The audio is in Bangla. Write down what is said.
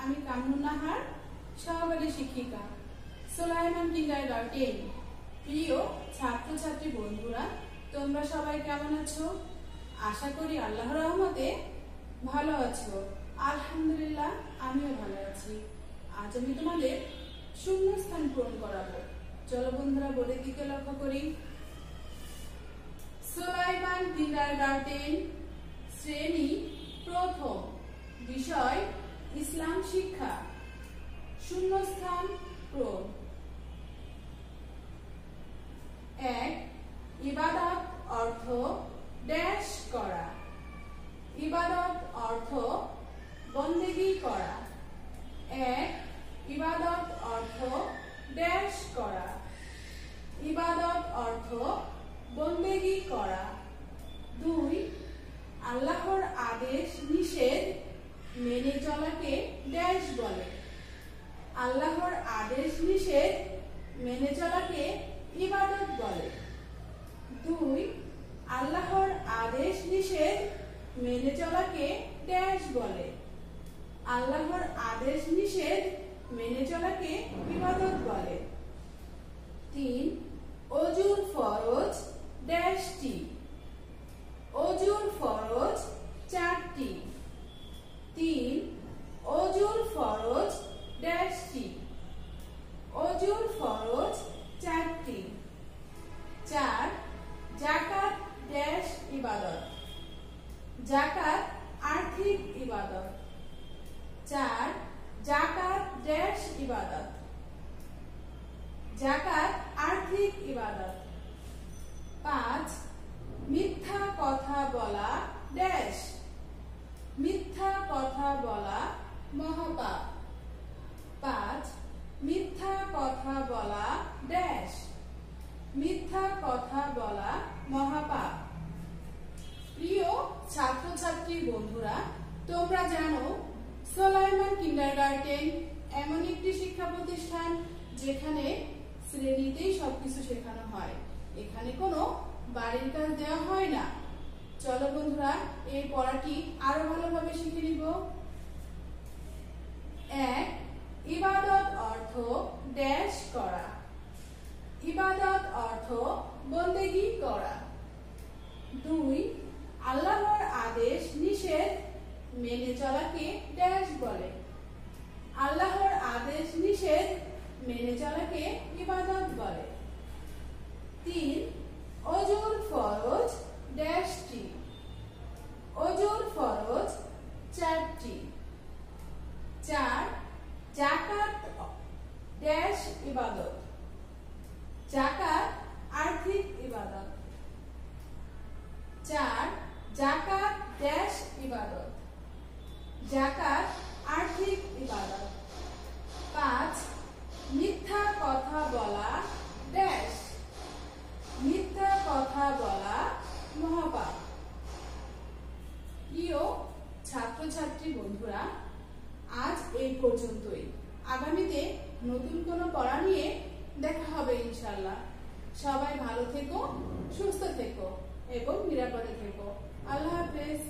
আমি কামরুন্নাহার সহকারী শিক্ষিকা, সোলাইমান কিন্ডারগার্টেন প্রিয় ছাত্রছাত্রী বন্ধুরা, তোমরা সবাই কেমন আছো? আশা করি আল্লাহর রহমতে ভালো আছো। আলহামদুলিল্লাহ, আমিও ভালো আছি। আজ আমি তোমাদের শূন্যস্থান পূরণ করাবো। চলো বন্ধুরা বোর্ডের দিকে লক্ষ্য করি। সোলাইমান কিন্ডারগার্টেন শ্রেণি প্রথম, বিষয়, ইসলাম শিক্ষা। শূন্যস্থান পূরণ এক, ইবাদত অর্থ ড্যাশ করা। ইবাদত অর্থ বন্দেগি করা। এক, ইবাদত অর্থ ড্যাশ করা। ইবাদত অর্থ বন্দেগি করা। দুই আল্লাহর আদেশ নিষেধ মেনে চলাকে ড্যাশ বলে। আল্লাহর আদেশ নিষেধ মেনে চলাকে ইবাদত বলে। দুই, আল্লাহর আদেশ নিষেধ মেনে চলাকে ড্যাশ বলে। আল্লাহর আদেশ নিষেধ মেনে চলাকে ইবাদত বলে। জাকাত আর্থিক ইবাদত। চার, জাকাত ড্যাশ ইবাদত। জাকাত আর্থিক ইবাদত। পাঁচ, মিথ্যা কথা বলা ড্যাশ মিথ্যা কথা বলা মহাপাপ। পাঁচ, মিথ্যা কথা বলা ড্যাশ মিথ্যা কথা বলা মহাপাপ। ছাত্রছাত্রী বন্ধুরা, তোমরা জানো, সোলাইমান কিন্ডারগার্টেন এমন একটি শিক্ষা প্রতিষ্ঠান যেখানে শ্রেণীতেই সবকিছু শেখানো হয়। এখানে কোনো বাড়ির কাজ দেওয়া হয় না। চলো বন্ধুরা এই পড়াটি আরও ভালোভাবে শিখে নিব। এক, ইবাদত অর্থ ড্যাশ করা। ইবাদত অর্থ বন্দেগি করা। দুই আল্লাহর আদেশ নিষেধ মেনে চলাকে ড্যাশ বলে। আল্লাহর আদেশ নিষেধ মেনে চলাকে ইবাদত বলে। তিন অজুর ফরজ ড্যাশটি অজুর ফরজ চারটি। চার জাকাত ড্যাশ ইবাদত জাকাত আর্থিক ইবাদত চার জাকাত ড্যাশ ইবাদত জাকাত আর্থিক ইবাদত। পাঁচ, মিথ্যা কথা বলা ড্যাশ মিথ্যা কথা বলা মহাপাপ। প্রিয় ছাত্রছাত্রী বন্ধুরা, আজ এই পর্যন্তই। আগামীতে নতুন কোনো পড়া নিয়ে দেখা হবে ইনশাল্লাহ সবাই ভালো থেকো, সুস্থ থেকো এবং নিরাপদে থেকো। আল্লাহ হাফেজ।